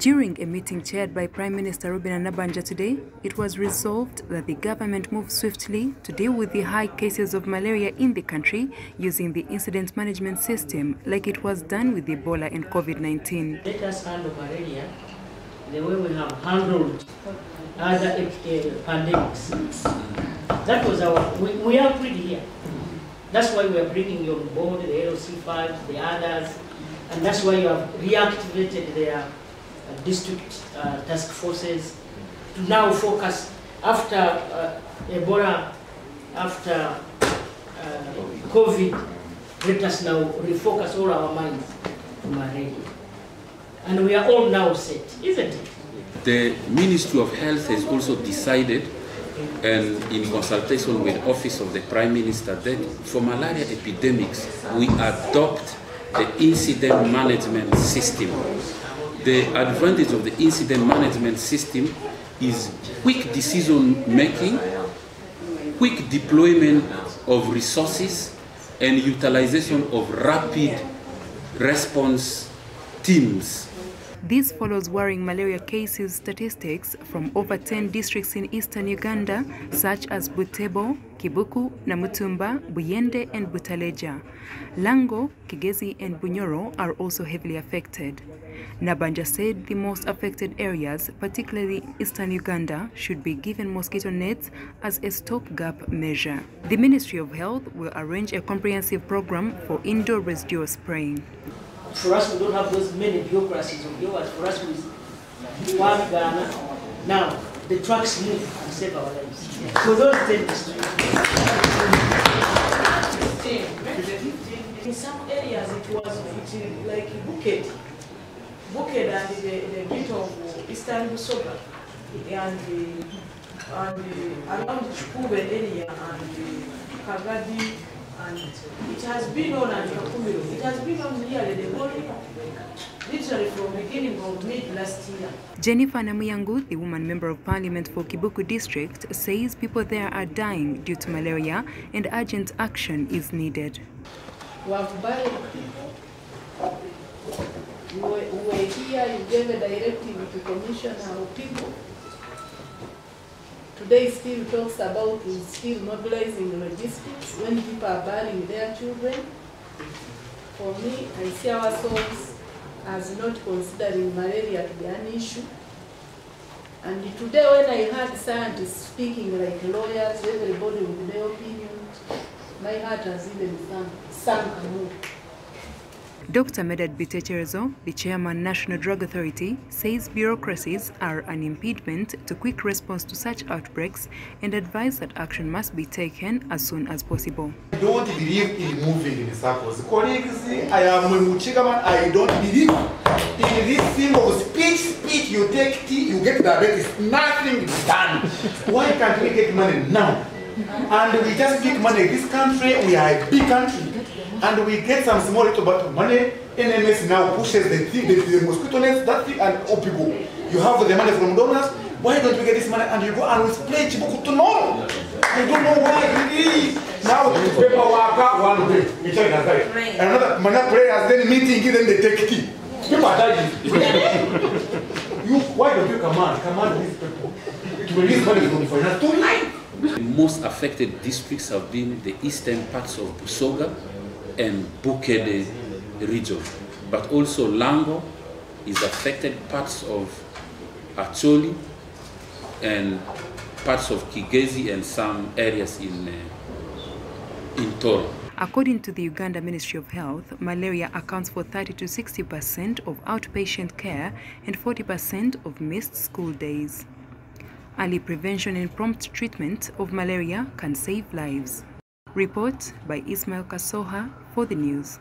During a meeting chaired by Prime Minister Robinah Nabbanja today, it was resolved that the government move swiftly to deal with the high cases of malaria in the country using the incident management system like it was done with Ebola and COVID-19. Let us handle malaria the way we have handled other pandemics. That was our, we, we are pretty here. That's why we are bringing you on board the LC5, the others, and that's why you have reactivated their district uh, task forces to now focus after uh, Ebola, after uh, COVID, let us now refocus all our minds to malaria. And we are all now set, isn't it? The Ministry of Health has also decided and in consultation with Office of the Prime Minister that for malaria epidemics we adopt the incident management system. The advantage of the incident management system is quick decision making, quick deployment of resources and utilization of rapid response teams this follows worrying malaria cases statistics from over 10 districts in eastern Uganda, such as Butebo, Kibuku, Namutumba, Buyende, and Butaleja. Lango, Kigezi, and Bunyoro are also heavily affected. Nabbanja said the most affected areas, particularly eastern Uganda, should be given mosquito nets as a stopgap measure. The Ministry of Health will arrange a comprehensive program for indoor residual spraying. For us, we don't have those many bureaucracies of yours. For us, we one Ghana. Now, the trucks move and save our lives. So those 10 districts. In some areas, it was it, like Buked. Buked and the, the bit of Eastern Busoga and, the, and the, around Chukube area and Kagadi and it has been on at Kakumiro. It has been on nearly the whole year. Literally from beginning of mid last year. Jennifer Namuyangu, the woman member of parliament for Kibuku district, says people there are dying due to malaria and urgent action is needed. We have buried people. We were, you were here, you gave a directive to commissioner of people Today still talks about still mobilizing logistics when people are burying their children. For me, I see ourselves as not considering malaria to be an issue. And today when I heard scientists speaking like lawyers, everybody with their opinions, my heart has even sunk, sunk more. Dr. Medard Bitekyerezo, the chairman National Drug Authority, says bureaucracies are an impediment to quick response to such outbreaks and advise that action must be taken as soon as possible. I don't believe in moving in circles. Colleagues, I am Muchikaman, I don't believe in this thing of speech, speech, you take tea, you get diabetes, nothing is done. Why can't we get money now? And we just get money. This country, we are a big country and we get some small little bit of money. NMS now pushes the thing, the, the mosquito nets, that thing, and up you go. You have the money from donors. Why don't we get this money and you go and we spray Chibuku tomorrow? I don't know why really. Now the paper worker one day, we tell you that And another mana prayers, then meeting, then they take tea. People are dying. you, why don't you command? Command these people to release money from the finance tonight. The most affected districts have been the eastern parts of Busoga, and Bukedi region. But also Lango is affected parts of Acholi and parts of Kigezi and some areas in, uh, in Toro. According to the Uganda Ministry of Health, malaria accounts for 30 to 60% of outpatient care and 40% of missed school days. Early prevention and prompt treatment of malaria can save lives. Report by Ismail Kasoha for the news.